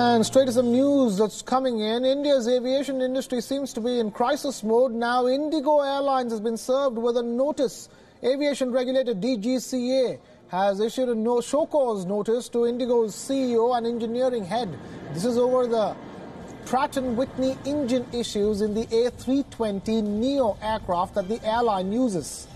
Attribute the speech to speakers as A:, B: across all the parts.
A: And straight to some news that's coming in. India's aviation industry seems to be in crisis mode now. Indigo Airlines has been served with a notice. Aviation regulator DGCA has issued a no show cause notice to Indigo's CEO and engineering head. This is over the Pratt & Whitney engine issues in the A320 Neo aircraft that the airline uses.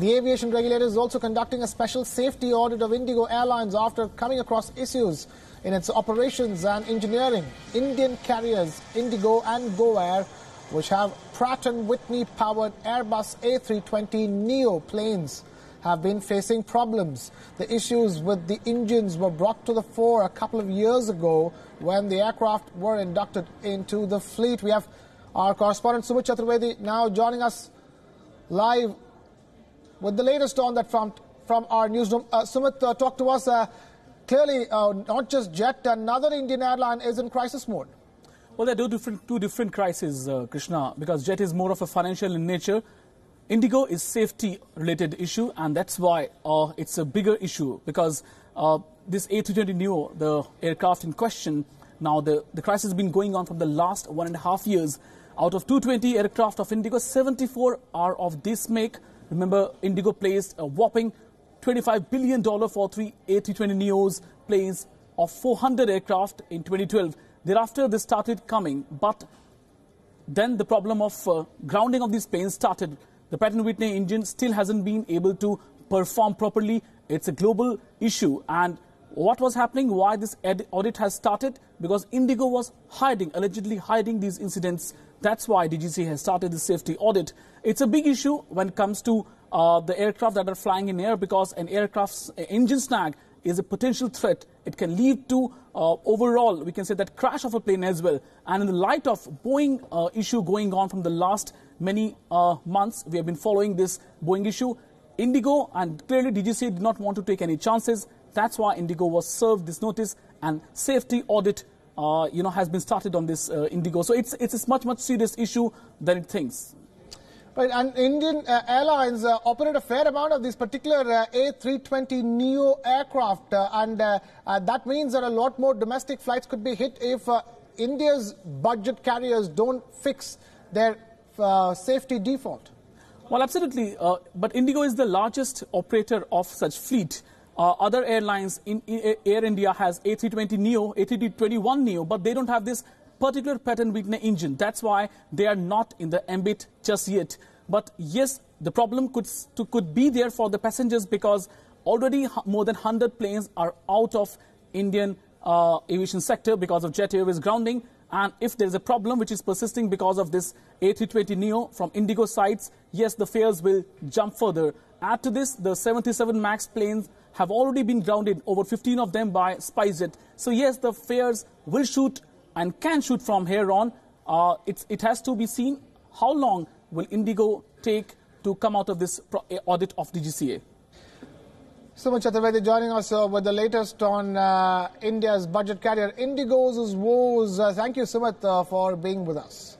A: The aviation regulator is also conducting a special safety audit of Indigo Airlines after coming across issues in its operations and engineering. Indian carriers Indigo and GoAir, which have Pratt & Whitney powered Airbus A320 Neo planes, have been facing problems. The issues with the engines were brought to the fore a couple of years ago when the aircraft were inducted into the fleet. We have our correspondent Sumit Chaturvedi now joining us live with the latest on that front from our newsroom. Uh, Sumit, uh, talk to us. Uh, clearly, uh, not just Jet, another Indian airline is in crisis mode.
B: Well, there are two different, two different crises, uh, Krishna, because Jet is more of a financial in nature. Indigo is safety-related issue, and that's why uh, it's a bigger issue, because this A320 Neo, the aircraft in question, now the, the crisis has been going on from the last one and a half years. Out of 220 aircraft of Indigo, 74 are of this make, Remember, Indigo placed a whopping $25 billion for three A320 Neos planes of 400 aircraft in 2012. Thereafter, they started coming, but then the problem of uh, grounding of these planes started. The Pratt & Whitney engine still hasn't been able to perform properly. It's a global issue. And what was happening, why this audit has started? Because Indigo was hiding, allegedly hiding these incidents. That's why DGC has started the safety audit. It's a big issue when it comes to uh, the aircraft that are flying in air because an aircraft's engine snag is a potential threat. It can lead to uh, overall, we can say that crash of a plane as well. And in the light of Boeing uh, issue going on from the last many uh, months, we have been following this Boeing issue. Indigo and clearly DGC did not want to take any chances. That's why Indigo was served this notice and safety audit, uh, you know, has been started on this uh, Indigo. So it's it's a much much serious issue than it thinks.
A: Right, and Indian uh, airlines uh, operate a fair amount of these particular uh, A320 Neo aircraft, uh, and uh, uh, that means that a lot more domestic flights could be hit if India's budget carriers don't fix their safety default.
B: Well, absolutely. but Indigo is the largest operator of such fleet. Uh, other airlines, in, in, Air India has A320 Neo, A321 Neo, but they don't have this particular Pratt & Whitney engine. That's why they are not in the ambit just yet. But yes, the problem could, could be there for the passengers because already more than 100 planes are out of Indian uh, aviation sector because of Jet Airways grounding. And if there is a problem which is persisting because of this A320 Neo from Indigo sites, yes, the fares will jump further. Add to this, the 77 MAX planes have already been grounded, over 15 of them by SpiceJet. So yes, the fares will shoot and can shoot from here on. Uh, it has to be seen how long will Indigo take to come out of this audit of DGCA.
A: Sumit Chaturvedi joining us uh, with the latest on uh, India's budget carrier Indigo's woes. Uh, thank you, Sumit, uh, for being with us.